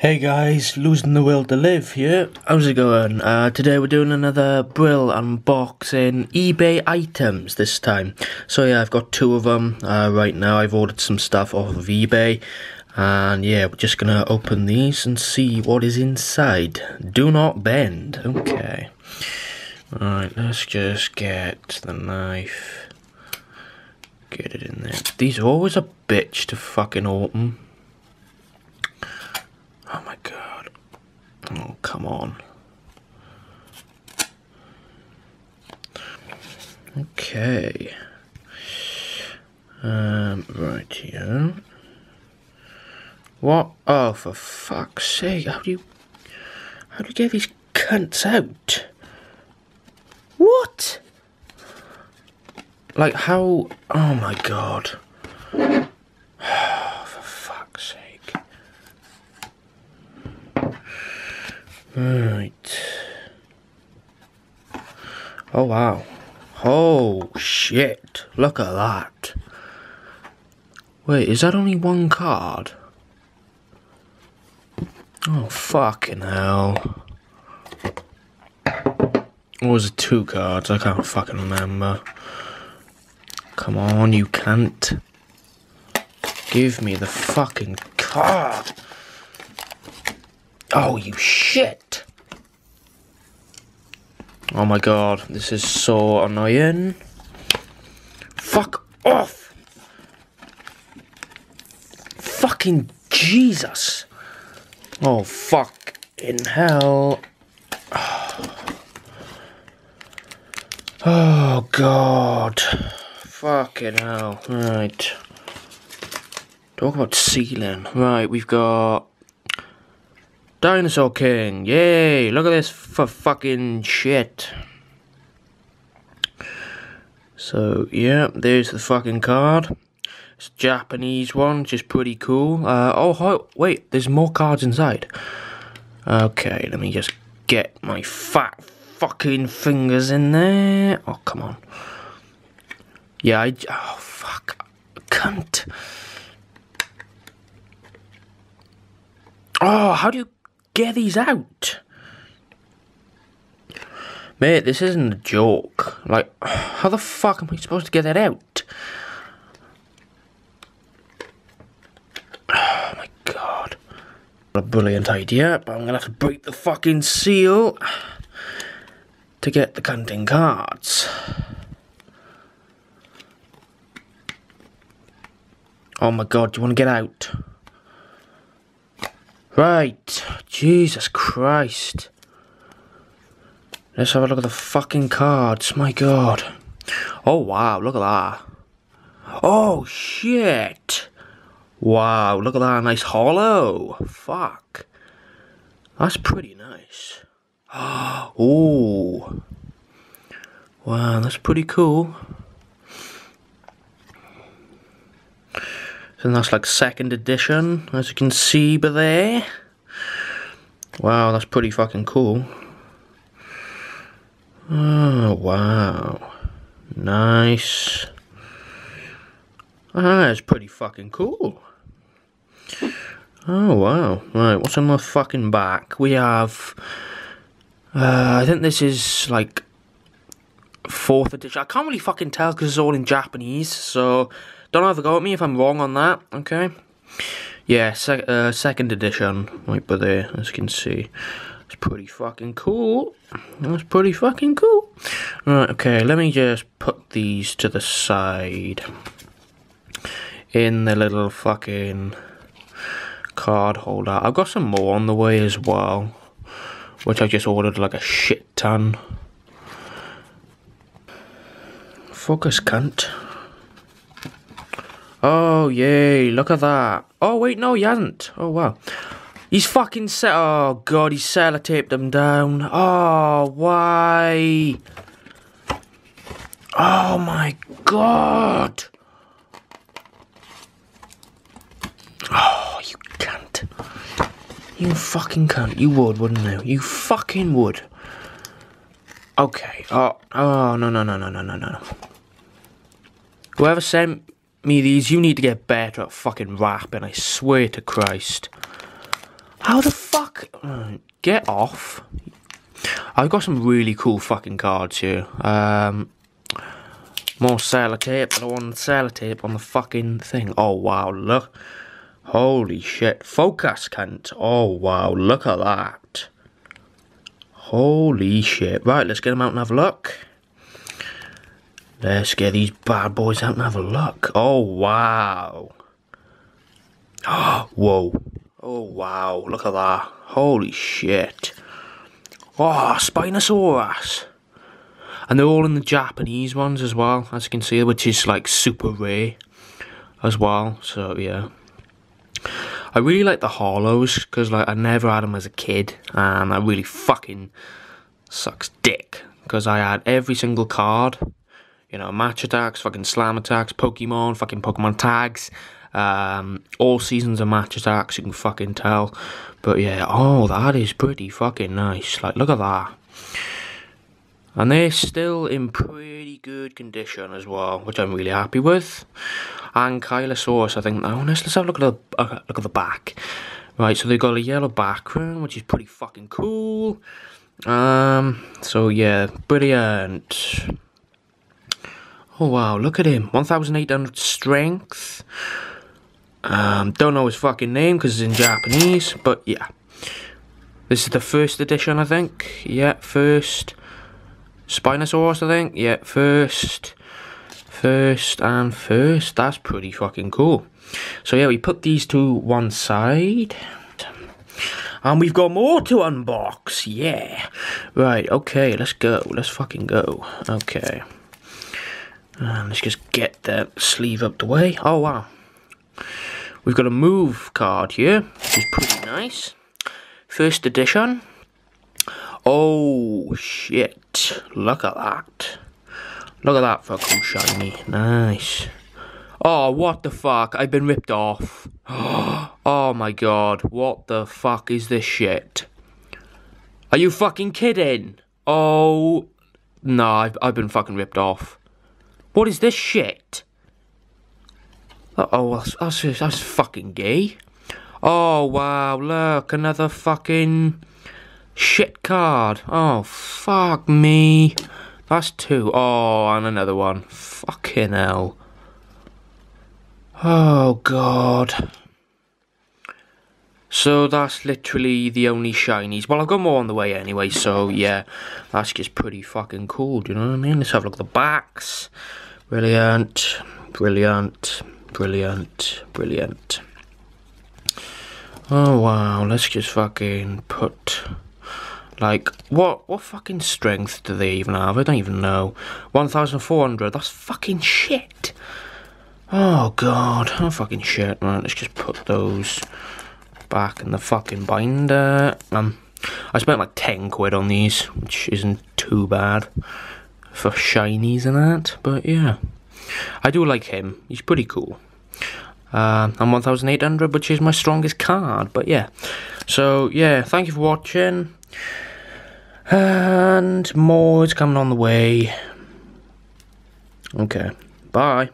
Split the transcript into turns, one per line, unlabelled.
Hey guys, losing the will to live here. How's it going? Uh, today we're doing another Brill unboxing eBay items this time. So yeah, I've got two of them uh, right now. I've ordered some stuff off of eBay. And yeah, we're just gonna open these and see what is inside. Do not bend. Okay. Alright, let's just get the knife. Get it in there. These are always a bitch to fucking open. God. Oh, come on. Okay. Um, right here. What? Oh, for fuck's sake. How do you... How do you get these cunts out? What? Like, how... Oh my god. Right. Oh wow. Oh shit. Look at that. Wait, is that only one card? Oh fucking hell. Or was it two cards? I can't fucking remember. Come on, you can't. Give me the fucking card. Oh, you shit! Oh my god, this is so annoying. Fuck off! Fucking Jesus! Oh, fuck in hell. Oh god. Fucking hell. Right. Talk about sealing. Right, we've got Dinosaur King, yay! Look at this for fucking shit. So, yeah, there's the fucking card. It's Japanese one, which is pretty cool. Uh, oh, wait, there's more cards inside. Okay, let me just get my fat fucking fingers in there. Oh, come on. Yeah, I... Oh, fuck. Cunt. Oh, how do you get these out? Mate, this isn't a joke. Like, how the fuck am I supposed to get that out? Oh my god. What a brilliant idea, but I'm gonna have to break the fucking seal to get the cunting cards. Oh my god, do you want to get out? Right, Jesus Christ. Let's have a look at the fucking cards, my god. Oh wow, look at that. Oh shit. Wow, look at that nice holo. Fuck. That's pretty nice. Oh. Wow, that's pretty cool. And that's like second edition, as you can see by there. Wow, that's pretty fucking cool. Oh, wow. Nice. Ah, that's pretty fucking cool. Oh, wow. Right, what's on the fucking back? We have... Uh, I think this is, like, fourth edition. I can't really fucking tell because it's all in Japanese, so don't have a go at me if I'm wrong on that, okay? Yeah, sec uh, second edition, right by there, as you can see. It's pretty fucking cool. That's pretty fucking cool. Right, okay, let me just put these to the side. In the little fucking card holder. I've got some more on the way as well. Which I just ordered like a shit ton. Focus, cunt. Oh, yay, look at that. Oh, wait, no, he hasn't. Oh, wow. He's fucking set. Oh, God, he's sellotaped them down. Oh, why? Oh, my God. Oh, you can't. You fucking can't. You would, wouldn't you? You fucking would. Okay. Oh, oh, no, no, no, no, no, no, no. Whoever sent me these, you need to get better at fucking wrapping, I swear to Christ. How the fuck? Get off. I've got some really cool fucking cards here. Um, more sellotape. I don't want sellotape on the fucking thing. Oh, wow, look. Holy shit. Focus, cunt. Oh, wow, look at that. Holy shit. Right, let's get them out and have a look. Let's get these bad boys out and have a look. Oh, wow. Oh, whoa. Oh, wow. Look at that. Holy shit. Oh, Spinosaurus. And they're all in the Japanese ones as well, as you can see, which is like super rare as well. So, yeah. I really like the holos because like I never had them as a kid and I really fucking sucks dick because I had every single card you know Match Attax fucking Slam Attax Pokemon fucking Pokemon tags um, all seasons of Match Attax you can fucking tell but yeah oh that is pretty fucking nice like look at that and they're still in pretty good condition as well, which I'm really happy with. And Kylosaurus, I think. Oh, let's, let's have a look at the uh, look at the back. Right, so they've got a yellow background, which is pretty fucking cool. Um, so yeah, brilliant. Oh wow, look at him, 1,800 strength. Um, don't know his fucking name because it's in Japanese, but yeah. This is the first edition, I think. Yeah, first. Spinosaurus, I think. Yeah, first, first, and first. That's pretty fucking cool. So yeah, we put these to one side. And we've got more to unbox, yeah. Right, okay, let's go. Let's fucking go. Okay. And let's just get that sleeve up the way. Oh, wow. We've got a move card here, which is pretty nice. First edition. Oh, shit. Look at that. Look at that fucking shiny. Nice. Oh, what the fuck? I've been ripped off. Oh my god. What the fuck is this shit? Are you fucking kidding? Oh. No, I've, I've been fucking ripped off. What is this shit? Oh, that's, that's, that's fucking gay. Oh, wow, look, another fucking Shit card. Oh, fuck me. That's two. Oh, and another one. Fucking hell. Oh, God. So that's literally the only shinies. Well, I've got more on the way anyway, so yeah. That's just pretty fucking cool, do you know what I mean? Let's have a look at the backs. Brilliant. Brilliant. Brilliant. Brilliant. Oh, wow. Let's just fucking put like, what what fucking strength do they even have? I don't even know. 1,400, that's fucking shit. Oh god, oh fucking shit, man. Let's just put those back in the fucking binder. Um, I spent like 10 quid on these, which isn't too bad for shinies and that, but yeah. I do like him, he's pretty cool. Uh, I'm 1800, which is my strongest card, but yeah. So, yeah, thank you for watching. And more is coming on the way. Okay. Bye.